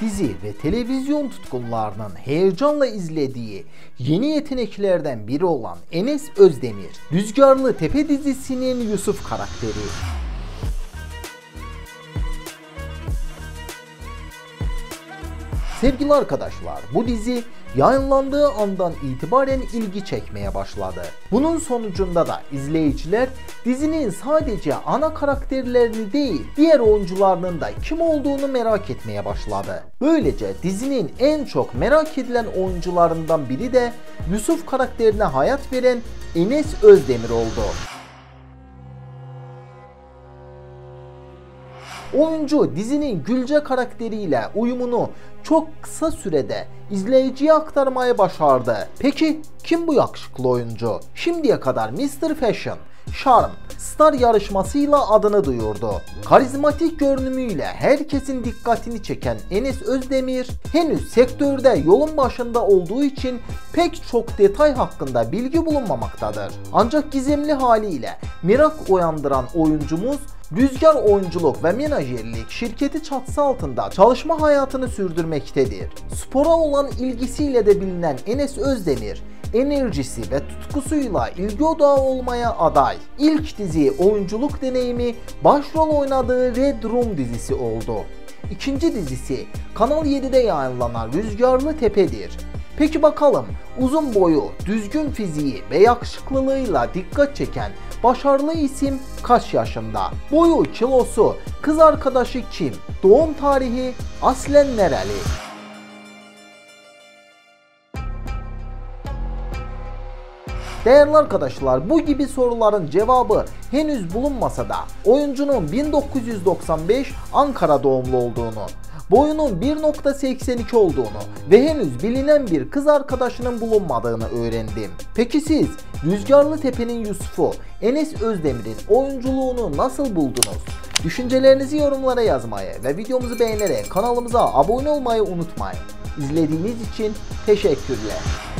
dizi ve televizyon tutkunlarının heyecanla izlediği yeni yeteneklerden biri olan Enes Özdemir, Rüzgarlı Tepe dizisinin Yusuf karakteri. Sevgili arkadaşlar, bu dizi yayınlandığı andan itibaren ilgi çekmeye başladı. Bunun sonucunda da izleyiciler dizinin sadece ana karakterlerini değil, diğer oyuncularının da kim olduğunu merak etmeye başladı. Böylece dizinin en çok merak edilen oyuncularından biri de Yusuf karakterine hayat veren Enes Özdemir oldu. Oyuncu dizinin Gülce karakteriyle uyumunu çok kısa sürede izleyiciye aktarmayı başardı. Peki kim bu yakışıklı oyuncu? Şimdiye kadar Mr. Fashion, Charm, Star yarışmasıyla adını duyurdu. Karizmatik görünümüyle herkesin dikkatini çeken Enes Özdemir henüz sektörde yolun başında olduğu için pek çok detay hakkında bilgi bulunmamaktadır. Ancak gizemli haliyle merak uyandıran oyuncumuz Rüzgar Oyunculuk ve Menajerlik şirketi çatısı altında çalışma hayatını sürdürmektedir. Spora olan ilgisiyle de bilinen Enes Özdemir, enerjisi ve tutkusuyla ilgi odağı olmaya aday. İlk dizi oyunculuk deneyimi başrol oynadığı Red Room dizisi oldu. İkinci dizisi Kanal 7'de yayınlanan Rüzgarlı Tepe'dir. Peki bakalım uzun boyu, düzgün fiziği ve yakışıklılığıyla dikkat çeken başarılı isim kaç yaşında? Boyu, kilosu, kız arkadaşı kim? Doğum tarihi aslen nereli? Değerli arkadaşlar bu gibi soruların cevabı henüz bulunmasa da oyuncunun 1995 Ankara doğumlu olduğunu, boyunun 1.82 olduğunu ve henüz bilinen bir kız arkadaşının bulunmadığını öğrendim. Peki siz Rüzgarlı Tepe'nin Yusuf'u Enes Özdemir'in oyunculuğunu nasıl buldunuz? Düşüncelerinizi yorumlara yazmayı ve videomuzu beğenerek kanalımıza abone olmayı unutmayın. İzlediğiniz için teşekkürler.